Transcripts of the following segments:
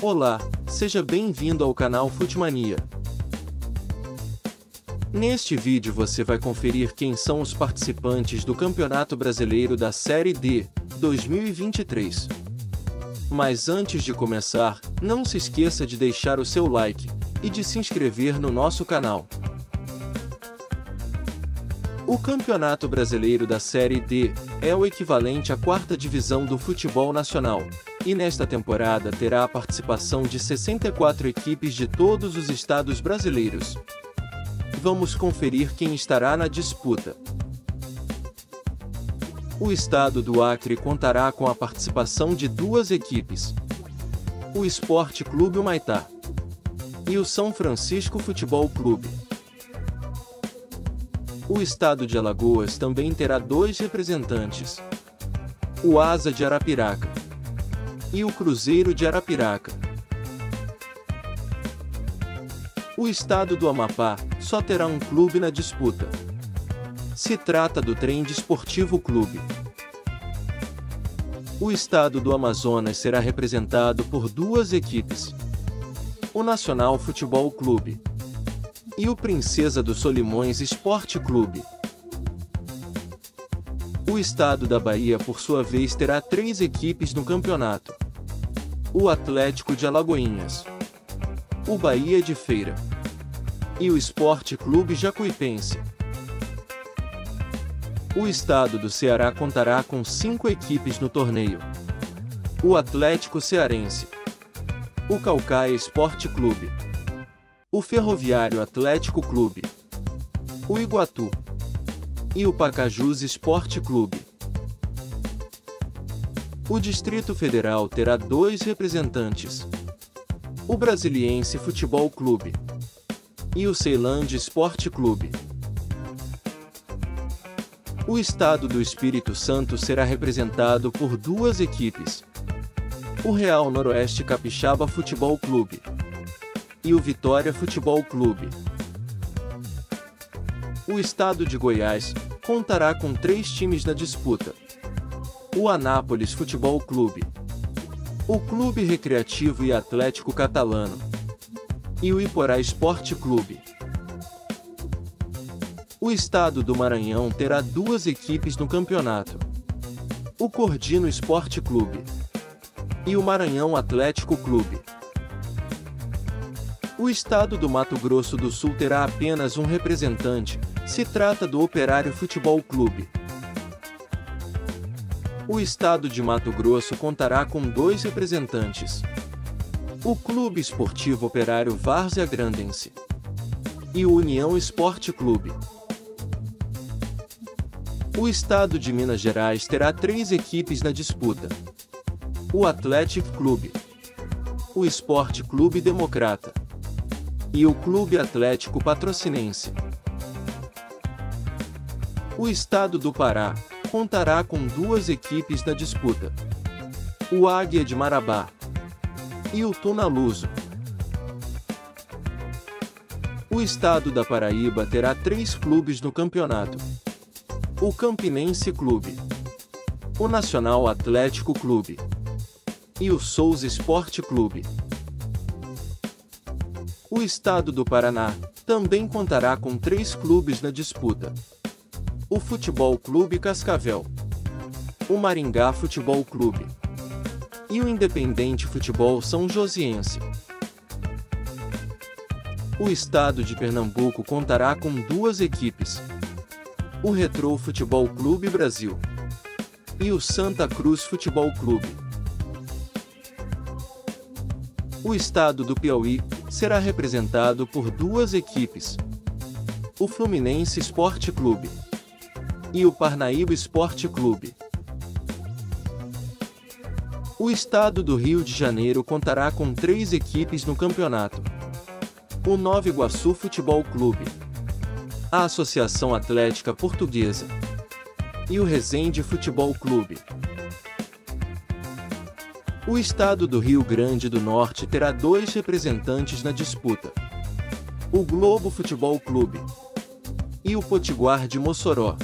Olá, seja bem-vindo ao canal Futmania. Neste vídeo você vai conferir quem são os participantes do Campeonato Brasileiro da Série D 2023. Mas antes de começar, não se esqueça de deixar o seu like e de se inscrever no nosso canal. O Campeonato Brasileiro da Série D é o equivalente à quarta divisão do futebol nacional, e nesta temporada terá a participação de 64 equipes de todos os estados brasileiros. Vamos conferir quem estará na disputa. O estado do Acre contará com a participação de duas equipes: o Esporte Clube Humaitá e o São Francisco Futebol Clube. O estado de Alagoas também terá dois representantes: o Asa de Arapiraca e o Cruzeiro de Arapiraca. O estado do Amapá só terá um clube na disputa. Se trata do Trem Desportivo Clube. O estado do Amazonas será representado por duas equipes: o Nacional Futebol Clube e o Princesa dos Solimões Esporte Clube. O estado da Bahia, por sua vez, terá três equipes no campeonato: o Atlético de Alagoinhas, o Bahia de Feira e o Esporte Clube Jacuipense. O estado do Ceará contará com cinco equipes no torneio: o Atlético Cearense, o Calcaia Esporte Clube, o Ferroviário Atlético Clube, o Iguatu e o Pacajus Esporte Clube. O Distrito Federal terá dois representantes: o Brasiliense Futebol Clube e o Ceilândia Esporte Clube. O estado do Espírito Santo será representado por duas equipes: o Real Noroeste Capixaba Futebol Clube e o Vitória Futebol Clube. O estado de Goiás contará com três times na disputa: o Anápolis Futebol Clube, o Clube Recreativo e Atlético Catalano e o Iporá Esporte Clube. O estado do Maranhão terá duas equipes no campeonato: o Cordino Esporte Clube e o Maranhão Atlético Clube. O estado do Mato Grosso do Sul terá apenas um representante, se trata do Operário Futebol Clube. O estado de Mato Grosso contará com dois representantes: o Clube Esportivo Operário Várzea Grandense e o União Esporte Clube. O estado de Minas Gerais terá três equipes na disputa: o Atlético Clube, o Esporte Clube Democrata e o Clube Atlético Patrocinense. O estado do Pará contará com duas equipes na disputa: o Águia de Marabá e o Tunaluso. O estado da Paraíba terá três clubes no campeonato: o Campinense Clube, o Nacional Atlético Clube e o Souza Esporte Clube. O estado do Paraná também contará com três clubes na disputa: o Futebol Clube Cascavel, o Maringá Futebol Clube. E o Independente Futebol São Josiense. O estado de Pernambuco contará com duas equipes: o Retro Futebol Clube Brasil. E o Santa Cruz Futebol Clube. O estado do Piauí será representado por duas equipes: o Fluminense Esporte Clube e o Parnaíba Esporte Clube. O estado do Rio de Janeiro contará com três equipes no campeonato: o Nova Iguaçu Futebol Clube, a Associação Atlética Portuguesa e o Resende Futebol Clube. O estado do Rio Grande do Norte terá dois representantes na disputa: o Globo Futebol Clube e o Potiguar de Mossoró.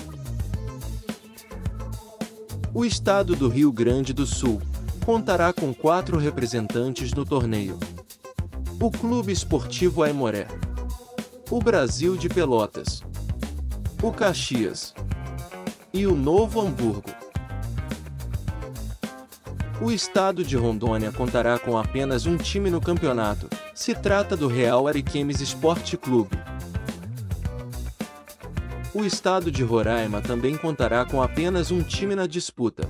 O estado do Rio Grande do Sul contará com quatro representantes no torneio. O Clube Esportivo Aimoré. O Brasil de Pelotas. O Caxias. E o Novo Hamburgo. O estado de Rondônia contará com apenas um time no campeonato. Se trata do Real Ariquemes Esporte Clube. O estado de Roraima também contará com apenas um time na disputa.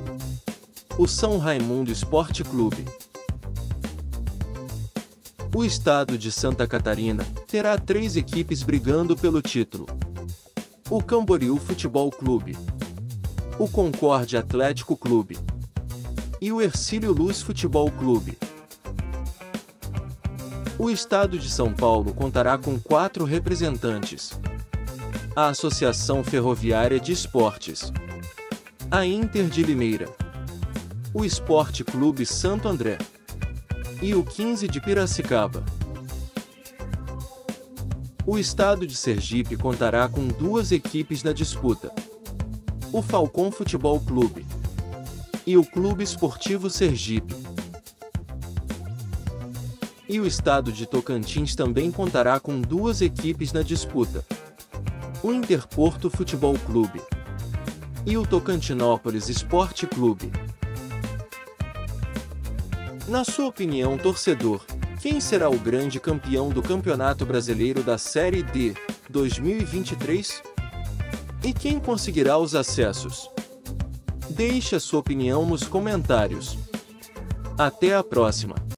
O São Raimundo Esporte Clube. O estado de Santa Catarina terá três equipes brigando pelo título: o Camboriú Futebol Clube, o Concorde Atlético Clube e o Ercílio Luz Futebol Clube. O estado de São Paulo contará com quatro representantes: a Associação Ferroviária de Esportes, a Inter de Limeira, o Esporte Clube Santo André. E o 15 de Piracicaba. O estado de Sergipe contará com duas equipes na disputa: o Falcão Futebol Clube. E o Clube Esportivo Sergipe. E o estado de Tocantins também contará com duas equipes na disputa: o Interporto Futebol Clube e o Tocantinópolis Esporte Clube. Na sua opinião, torcedor, quem será o grande campeão do Campeonato Brasileiro da Série D 2023? E quem conseguirá os acessos? Deixe a sua opinião nos comentários. Até a próxima!